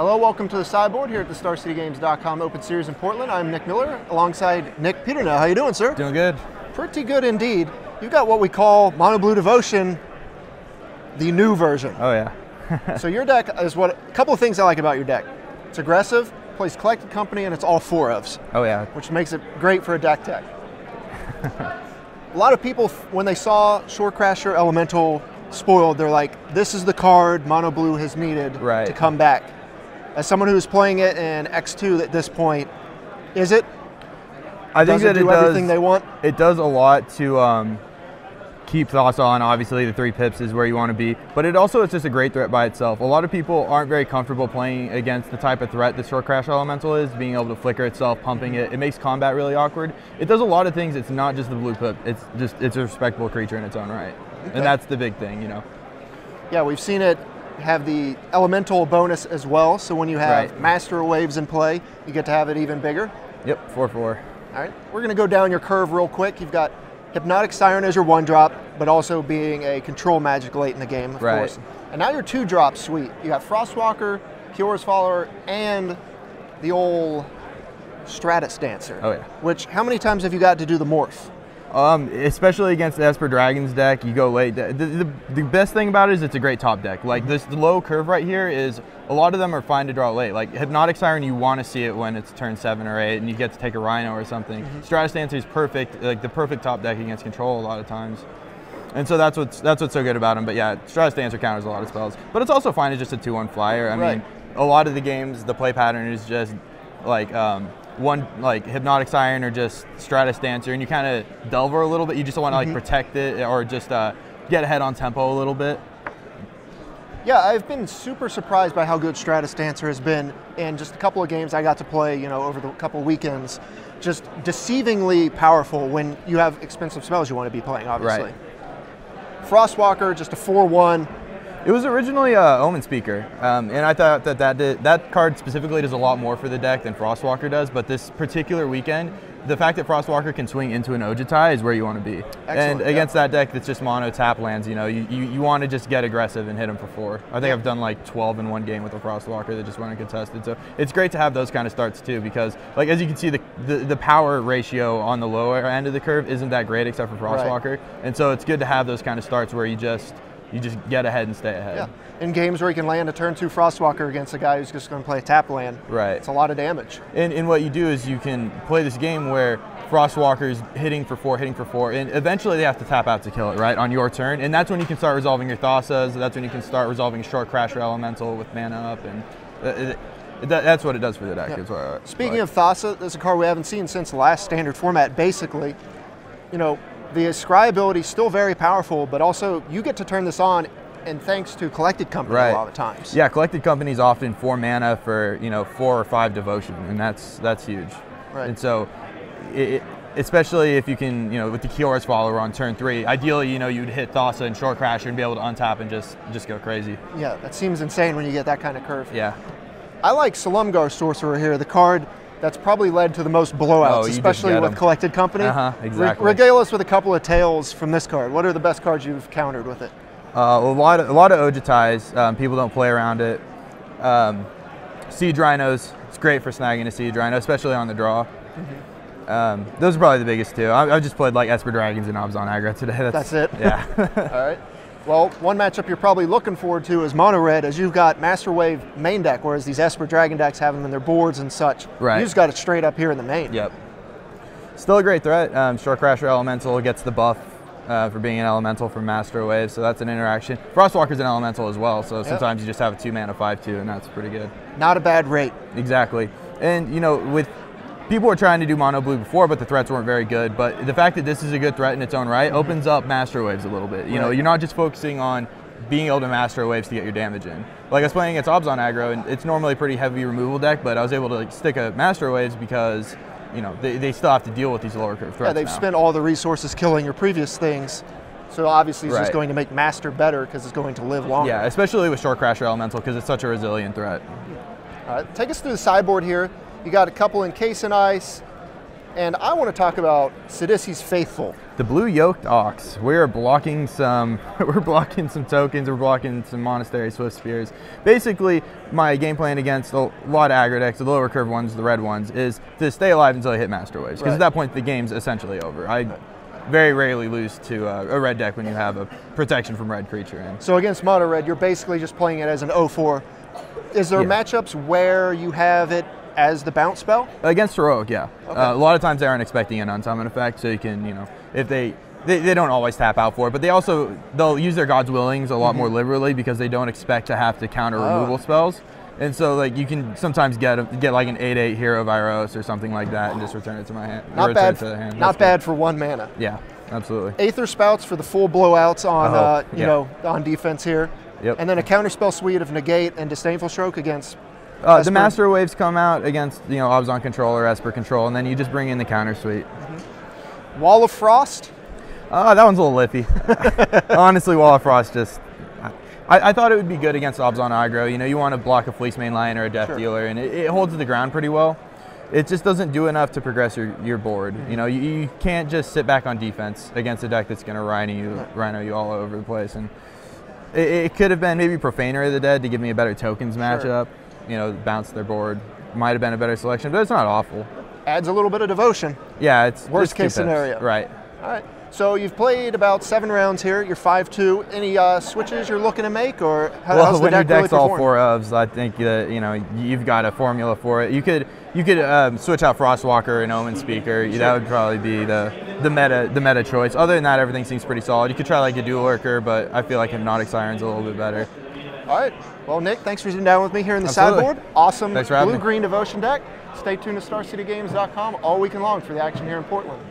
Hello, welcome to the sideboard here at the StarCityGames.com Open Series in Portland. I'm Nick Miller alongside Nick Peternell. How you doing, sir? Doing good. Pretty good indeed. You've got what we call Mono Blue Devotion, the new version. Oh yeah. so your deck is what a couple of things I like about your deck. It's aggressive, plays collected company, and it's all four ofs. Oh yeah. Which makes it great for a deck tech. a lot of people, when they saw Shorecrasher Elemental spoiled, they're like, "This is the card Mono Blue has needed right. to come back." As someone who's playing it in X2 at this point, is it? I think does that it do it does everything they want. It does a lot to um, keep Thassa on. Obviously, the three pips is where you want to be, but it also is just a great threat by itself. A lot of people aren't very comfortable playing against the type of threat the Shore Crash Elemental is, being able to flicker itself, pumping it. It makes combat really awkward. It does a lot of things. It's not just the blue pip. It's just it's a respectable creature in its own right, Okay. and that's the big thing, you know. Yeah, we've seen it have the elemental bonus as well. So when you have Right. master waves in play, you get to have it even bigger. Yep, four four. All right, we're going to go down your curve real quick. You've got Hypnotic Siren as your one drop, but also being a control magic late in the game, of Right. course. And now your two drop suite. You got Frostwalker, Kiora's Follower, and the old Stratus Dancer. Oh, yeah. Which, how many times have you got to do the morph? Um, especially against the Esper Dragons deck, you go late. The, the, the best thing about it is it's a great top deck. Like this low curve right here is a lot of them are fine to draw late. Like Hypnotic Siren, you want to see it when it's turn seven or eight, and you get to take a Rhino or something. Stratus Dancer is perfect, like the perfect top deck against control a lot of times. And so that's what's that's what's so good about him. But yeah, Stratus Dancer counters a lot of spells. But it's also fine as just a two-one flyer. I Right. mean, a lot of the games, the play pattern is just like um, one like hypnotic siren or just stratus dancer and you kind of delver a little bit you just want to like protect it or just uh, get ahead on tempo a little bit Yeah, I've been super surprised by how good Stratus Dancer has been in just a couple of games I got to play, you know, over the couple weekends. Just deceivingly powerful when you have expensive spells you want to be playing, obviously. Right. Frostwalker, just a 4 1. It was originally uh, omen speaker um, and i thought that that, did, that card specifically does a lot more for the deck than frostwalker does but this particular weekend the fact that frostwalker can swing into an ojutai is where you want to be Excellent, and yeah. against that deck that's just mono tap lands you know you, you, you want to just get aggressive and hit them for four i think i've done like 12 in one game with a frostwalker that just went uncontested so it's great to have those kind of starts too because like as you can see the, the, the power ratio on the lower end of the curve isn't that great except for Right. frostwalker and so it's good to have those kind of starts where you just you just get ahead and stay ahead Yeah. In games where you can land a turn 2 Frostwalker against a guy who's just going to play a tap land. Right. It's a lot of damage. And, and what you do is you can play this game where Frostwalker's hitting for four, hitting for four, and eventually they have to tap out to kill it, right, on your turn. And that's when you can start resolving your Thassas, that's when you can start resolving Shorecrasher Elemental with mana up, and uh, it, it, that's what it does for the deck. Yeah. is what Speaking like. of Thassa, there's a card we haven't seen since the last standard format, basically. You know, the Scry ability is still very powerful, but also you get to turn this on, and thanks to Collected Company Right. a lot of times. Yeah, collected companies often four mana for you know four or five devotion, and that's that's huge. Right. And so, it, especially if you can you know with the Kiora's follower on turn three, ideally you know you'd hit Thassa and Shorecrasher and be able to untap and just just go crazy. Yeah, that seems insane when you get that kind of curve. Yeah. I like Silumgar Sorcerer here, the card that's probably led to the most blowouts, Oh, especially with. Collected Company. Uh-huh, Re- exactly. regale us with a couple of tales from this card. What are the best cards you've countered with it? Uh, a lot of a lot of Ojutais. Um, people don't play around it. Um, siege rhinos. It's great for snagging a siege rhino, especially on the draw. Um, those are probably the biggest two. I, I just played like Esper Dragons and Abzan aggro today. That's, That's it? Yeah. All right. Well, one matchup you're probably looking forward to is Mono Red, as you've got Master Wave main deck, whereas these Esper Dragon decks have them in their boards and such. Right. You just got it straight up here in the main. Yep. Still a great threat. Um, Shorecrasher Elemental gets the buff uh, for being an elemental from Master Wave, so that's an interaction. Frostwalker's an elemental as well, so sometimes you just have a two mana five two, and that's pretty good. Not a bad rate. Exactly. And you know, with people were trying to do mono blue before, but the threats weren't very good. But the fact that this is a good threat in its own right opens up master waves a little bit. You know, you're not just focusing on being able to master waves to get your damage in. Like I was playing against Abzan aggro, and it's normally a pretty heavy removal deck, but I was able to like, stick a master waves because you know they, they still have to deal with these lower curve threats. Yeah, they've now. spent all the resources killing your previous things. So obviously it's just going to make Master better because it's going to live longer. Yeah, especially with Shorecrasher Elemental because it's such a resilient threat. All right, take us through the sideboard here. You got a couple in Case and Ice, and I want to talk about Sidisi's Faithful. The blue yoked ox. We're blocking some. We're blocking some tokens. We're blocking some monastery swiftspears. Basically, my game plan against a lot of aggro decks, the lower curve ones, the red ones, is to stay alive until I hit master waves. Because Right. at that point, the game's essentially over. I very rarely lose to uh, a red deck when you have a protection from red creature in. So against Mono Red, you're basically just playing it as an 0-4. Is there Yeah. matchups where you have it as the bounce spell? Against heroic, yeah. Okay. Uh, a lot of times they aren't expecting an unsummon effect, so you can, you know, if they, they they don't always tap out for it, but they also they'll use their God's willings a lot more liberally because they don't expect to have to counter Mm-hmm. Oh. removal spells, and so like you can sometimes get a, get like an eight eight hero Viros or something like that and just return it to my hand. Not bad. to the hand. Not That's bad for one mana. Yeah, absolutely. Aetherspouts for the full blowouts on Oh, uh, you yeah. know on defense here. Yep. And then a counterspell suite of negate and disdainful stroke against. Uh, the master waves come out against you know Abzan control or Esper control, and then you just bring in the counter suite. Mm-hmm. Wall of Frost. Oh, that one's a little iffy. Honestly, Wall of Frost just. I, I thought it would be good against Abzan aggro. You know, you want to block a Fleecemane Lion or a Death Sure. Dealer, and it, it holds the ground pretty well. It just doesn't do enough to progress your, your board. Mm-hmm. You know, you, you can't just sit back on defense against a deck that's going to rhino you, rhino you all over the place. And it, it could have been maybe Profaner of the Dead to give me a better tokens matchup. You know, bounce their board. Might have been a better selection, but it's not awful. Adds a little bit of devotion. Yeah, it's Worst it's case pips. scenario. Right. All right. So you've played about seven rounds here. You're five two. Any uh, switches you're looking to make, or how, well, how's the your deck really all four ofs, I think that you know you've got a formula for it. You could you could um, switch out Frostwalker and Omen Speaker. That would probably be the the meta the meta choice. Other than that, everything seems pretty solid. You could try like a Dual Lurker, but I feel like Hypnotic Siren's a little bit better. All right. Well, Nick, thanks for sitting down with me here in the Absolutely. sideboard. Awesome Thanks for blue green devotion deck. Stay tuned to StarCityGames.com all weekend long for the action here in Portland.